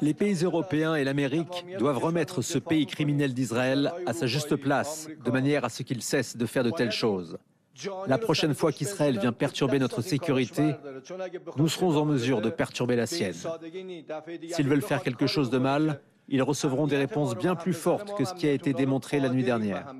Les pays européens et l'Amérique doivent remettre ce pays criminel d'Israël à sa juste place, de manière à ce qu'il cesse de faire de telles choses. La prochaine fois qu'Israël vient perturber notre sécurité, nous serons en mesure de perturber la sienne. S'ils veulent faire quelque chose de mal, ils recevront des réponses bien plus fortes que ce qui a été démontré la nuit dernière.